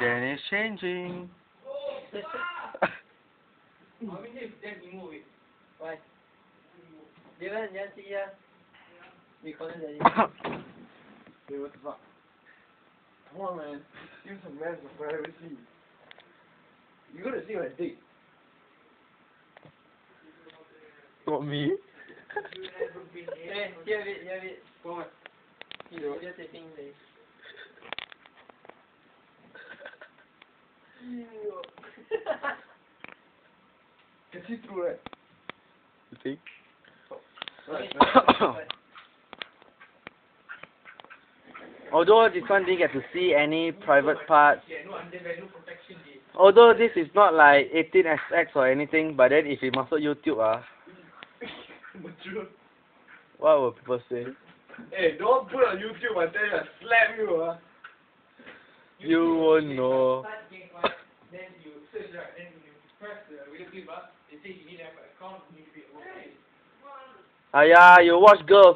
Dhanish changing. Why? Dylan, you want to see ya? We call him daddy. Hey, what the fuck? Come on, man. Use some man for privacy. You gotta see my dick. Not me. Hey, here wait, here wait. What? He's video taping this. Can see through right? You think? Although this one didn't get to see any private parts. Although this is not like 18xx or anything, but then if you masuk YouTube ah, what will people say? Hey, don't put on YouTube, I tell you, I slap you, ah. You won't know. Then then you press the video clip ah, they you need an account, you need to be okay. Ah yeah, you watch girls